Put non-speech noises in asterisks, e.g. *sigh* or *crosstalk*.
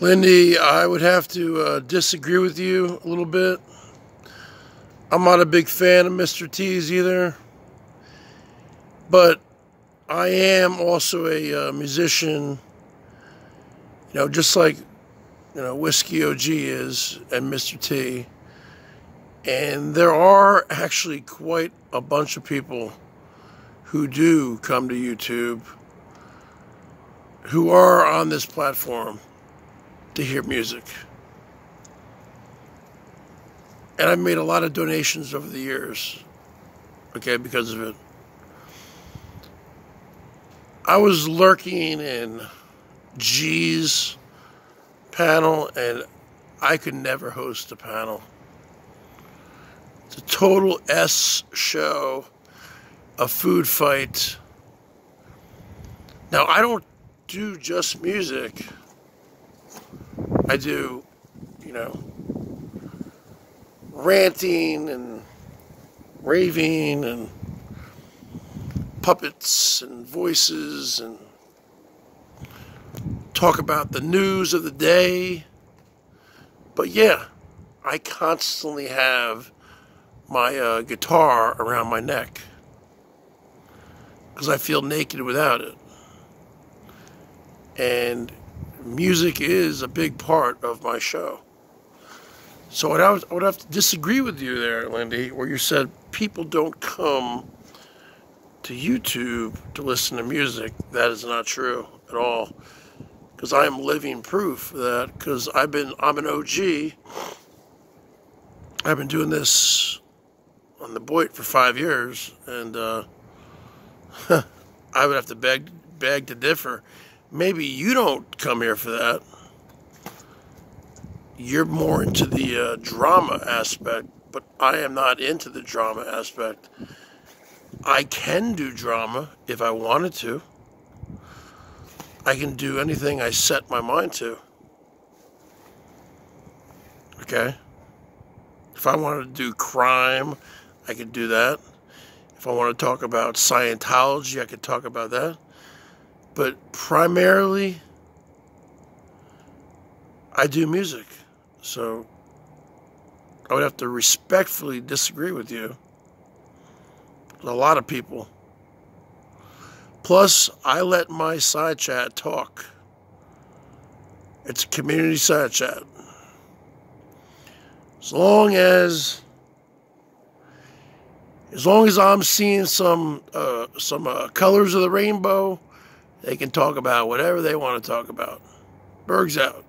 Lyndy, I would have to uh, disagree with you a little bit. I'm not a big fan of Mr. T's either, but I am also a uh, musician, you know, just like, you know, Whiskey OG is and Mr. T. And there are actually quite a bunch of people who do come to YouTube who are on this platform to hear music. And I've made a lot of donations over the years, okay, because of it. I was lurking in G's panel, and I could never host a panel. It's a total S show, a food fight. Now, I don't do just music. I do, you know, ranting and raving and puppets and voices and talk about the news of the day. But yeah, I constantly have my uh, guitar around my neck because I feel naked without it. And music is a big part of my show. So I would, I would have to disagree with you there, Lyndy, where you said people don't come to YouTube to listen to music. That is not true at all. Because I am living proof of that. Because I've been, I'm an OG. I've been doing this on the Boyd for five years, and uh, *laughs* I would have to beg, beg to differ maybe you don't come here for that. You're more into the uh, drama aspect, but I am not into the drama aspect. I can do drama if I wanted to. I can do anything I set my mind to. Okay? If I wanted to do crime, I could do that. If I want to talk about Scientology, I could talk about that. But primarily, I do music. So I would have to respectfully disagree with you. A lot of people. Plus, I let my side chat talk. It's a community side chat. As long as as long as I'm seeing some uh, some uh, colors of the rainbow they can talk about whatever they want to talk about. Berg's out.